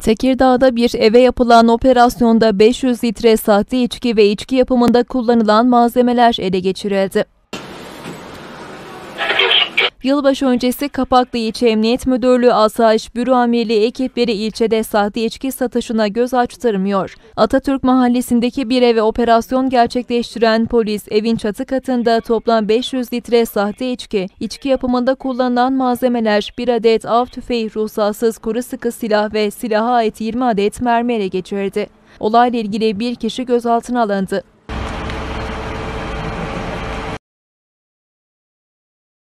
Tekirdağ'da bir eve yapılan operasyonda 500 litre sahte içki ve içki yapımında kullanılan malzemeler ele geçirildi. Yılbaşı öncesi Kapaklı İlçe Emniyet Müdürlüğü Asayiş Büro Amirliği ekipleri ilçede sahte içki satışına göz açtırmıyor. Atatürk Mahallesi'ndeki bir eve operasyon gerçekleştiren polis evin çatı katında toplam 500 litre sahte içki, içki yapımında kullanılan malzemeler, bir adet av tüfeği, ruhsatsız kuru sıkı silah ve silaha ait 20 adet mermi ele geçirdi. Olayla ilgili bir kişi gözaltına alındı.